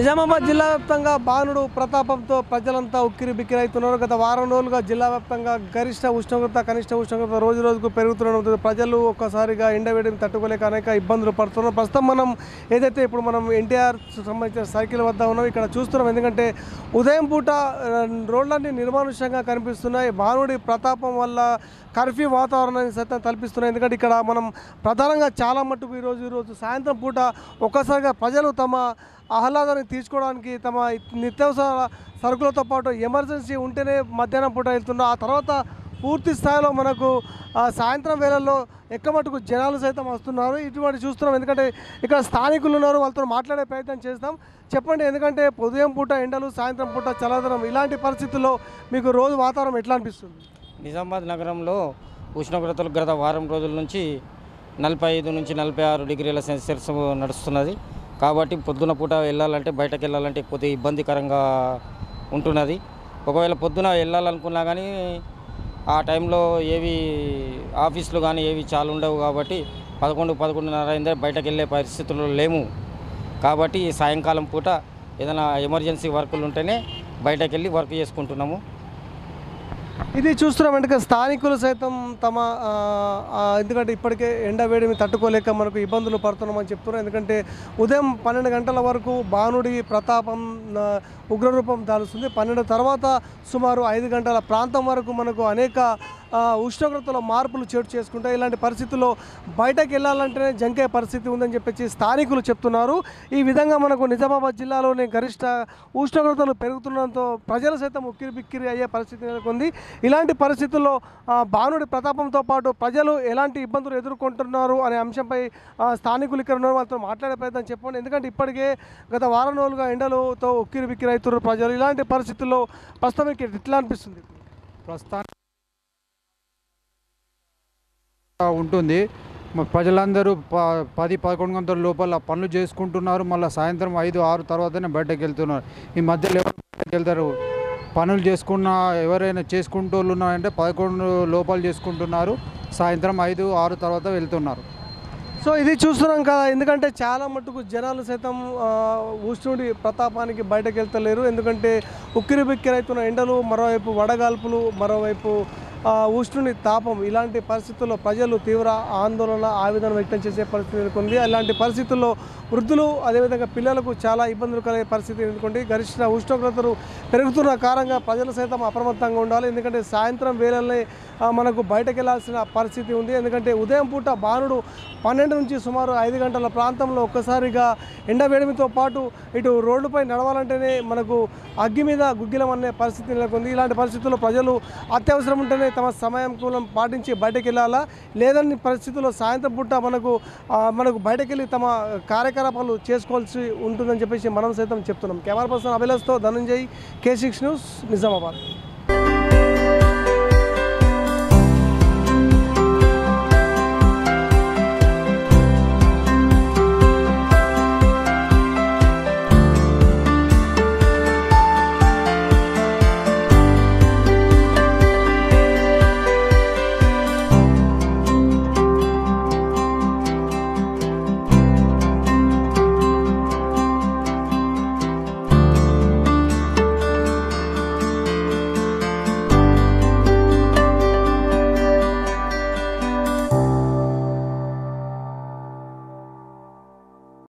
నిజామాబాద్ జిల్లా వ్యాప్తంగా బాణుడు ప్రతాపంతో ప్రజలంతా ఉక్కిరి బిక్కిరి అవుతున్నారు. గత వారం రోజులుగా జిల్లా వ్యాప్తంగా గరిష్ట ఉష్ణోగ్రత కనిష్ట ఉష్ణోగ్రత రోజు రోజుకు పెరుగుతున్న ప్రజలు ఒక్కసారిగా ఎండవేడిని తట్టుకోలేక అనేక ఇబ్బందులు పడుతున్నారు. ప్రస్తుతం మనం ఏదైతే ఇప్పుడు మనం ఎన్టీఆర్ సంబంధించిన సైకిల్ వద్ద ఉన్నాం ఇక్కడ చూస్తున్నాం. ఎందుకంటే ఉదయం పూట రోడ్లన్నీ నిర్మానుష్యంగా కనిపిస్తున్నాయి. బాణుడి ప్రతాపం వల్ల కర్ఫ్యూ వాతావరణాన్ని సైతం కల్పిస్తున్నాయి ఎందుకంటే ఇక్కడ మనం ప్రధానంగా చాలా మట్టుకు ఈరోజు ఈరోజు సాయంత్రం పూట ఒక్కసారిగా ప్రజలు తమ ఆహ్లాదాన్ని తీర్చుకోవడానికి తమ నిత్యావసర సరుకులతో పాటు ఎమర్జెన్సీ ఉంటేనే మధ్యాహ్నం పూట వెళ్తున్నారు. ఆ తర్వాత పూర్తి స్థాయిలో మనకు సాయంత్రం వేళల్లో ఎక్కమటుకు జనాలు సైతం వస్తున్నారు. ఇటువంటి చూస్తున్నాం. ఎందుకంటే ఇక్కడ స్థానికులు ఉన్నారు. వాళ్ళతో మాట్లాడే ప్రయత్నం చేస్తాం. చెప్పండి ఎందుకంటే ఉదయం పూట ఎండలు సాయంత్రం పూట చల్లదనం ఇలాంటి పరిస్థితుల్లో మీకు రోజు వాతావరణం ఎట్లా అనిపిస్తుంది? నిజామాబాద్ నగరంలో ఉష్ణోగ్రతలు గత వారం రోజుల నుంచి నలభై ఐదు నుంచి నలభై ఆరు డిగ్రీల సెల్సియస్ నడుస్తున్నది. కాబట్టి పొద్దున పూట వెళ్ళాలంటే బయటకు వెళ్ళాలంటే కొద్దిగా ఇబ్బందికరంగా ఉంటున్నది. ఒకవేళ పొద్దున వెళ్ళాలనుకున్నా కానీ ఆ టైంలో ఏవి ఆఫీసులు కానీ ఏవి చాలా ఉండవు కాబట్టి పదకొండు పదకొండున్నర అయిందే బయటకు వెళ్ళే పరిస్థితుల్లో లేము. కాబట్టి సాయంకాలం పూట ఏదైనా ఎమర్జెన్సీ వర్కులు ఉంటేనే బయటకు వెళ్ళి వర్క్ చేసుకుంటున్నాము. ఇది చూస్తున్నాం. అంటే స్థానికులు సైతం తమ ఎందుకంటే ఇప్పటికే ఎండ వేడిని తట్టుకోలేక మనకు ఇబ్బందులు పడుతున్నామని చెప్తున్నారు. ఎందుకంటే ఉదయం పన్నెండు గంటల వరకు బాణుడి ప్రతాపం ఉగ్రరూపం దాలుస్తుంది. పన్నెండు తర్వాత సుమారు ఐదు గంటల ప్రాంతం వరకు మనకు అనేక ఉష్ణోగ్రతలో మార్పులు చోటు చేసుకుంటాయి. ఇలాంటి పరిస్థితుల్లో బయటకు వెళ్ళాలంటేనే జంకే పరిస్థితి ఉందని చెప్పేసి స్థానికులు చెప్తున్నారు. ఈ విధంగా మనకు నిజామాబాద్ జిల్లాలోని గరిష్ట ఉష్ణోగ్రతలు పెరుగుతుండడంతో ప్రజలు సైతం ఉక్కిరి బిక్కిరి అయ్యే పరిస్థితి నెలకొంది. ఇలాంటి పరిస్థితుల్లో భానుడి ప్రతాపంతో పాటు ప్రజలు ఎలాంటి ఇబ్బందులు ఎదుర్కొంటున్నారు అనే అంశంపై స్థానికులు ఇక్కడ ఉన్న వాళ్ళతో మాట్లాడే ప్రయత్నం చెప్పండి. ఎందుకంటే ఇప్పటికే గత వారం రోజులుగా ఎండలతో ఉక్కిరి బిక్కిరి అవుతున్నారు ప్రజలు. ఇలాంటి పరిస్థితుల్లో ప్రస్తుతం మీకు ఎట్లా అనిపిస్తుంది? ప్రస్తుతానికి ఉంటుంది. ప్రజలందరూ ప పది పదకొండు గంటల లోపల పనులు చేసుకుంటున్నారు. మళ్ళీ సాయంత్రం ఐదు ఆరు తర్వాతనే బయటకు వెళ్తున్నారు. ఈ మధ్యలో ఎవరు బయటకు వెళ్తారు? పనులు చేసుకున్న ఎవరైనా చేసుకుంటూ వాళ్ళు ఉన్నారంటే పదకొండు లోపల చేసుకుంటున్నారు. సాయంత్రం ఐదు ఆరు తర్వాత వెళ్తున్నారు. సో ఇది చూస్తున్నాం కదా. ఎందుకంటే చాలా మటుకు జనాలు సైతం ఆ, ఉష్ణుడి ప్రతాపానికి బయటకు వెళ్తలేరు. ఎందుకంటే ఉక్కిరి బిక్కిరైతున్న ఎండలు మరోవైపు వడగాల్పులు మరోవైపు ఉష్ణుని తాపం ఇలాంటి పరిస్థితుల్లో ప్రజలు తీవ్ర ఆందోళన ఆవేదన వ్యక్తం చేసే పరిస్థితి ఎదుర్కొంది అలాంటి పరిస్థితుల్లో వృద్ధులు అదేవిధంగా పిల్లలకు చాలా ఇబ్బందులు కలిగే పరిస్థితి ఎదుర్కొంది గరిష్ట ఉష్ణోగ్రతలు పెరుగుతున్న కారణంగా ప్రజలు సైతం అప్రమత్తంగా ఉండాలి. ఎందుకంటే సాయంత్రం వేళల్నే మనకు బయటకు వెళ్ళాల్సిన పరిస్థితి ఉంది. ఎందుకంటే ఉదయం పూట బాణుడు పన్నెండు నుంచి సుమారు ఐదు గంటల ప్రాంతంలో ఒక్కసారిగా ఎండవేడిమితో పాటు ఇటు రోడ్డుపై నడవాలంటేనే మనకు అగ్గి మీద గుగ్గిలం అనే పరిస్థితి నెలకొంది. ఇలాంటి పరిస్థితుల్లో ప్రజలు అత్యవసరం ఉంటేనే తమ సమయం పాటించి బయటకు వెళ్ళాలా? లేదని పరిస్థితుల్లో సాయంత్రం పూట మనకు మనకు బయటకు వెళ్ళి తమ కార్యకలాపాలు చేసుకోవాల్సి ఉంటుందని చెప్పేసి మనం సైతం చెప్తున్నాం. Camera person అభిలాష్తో Dhananjay K six news Nizamabad.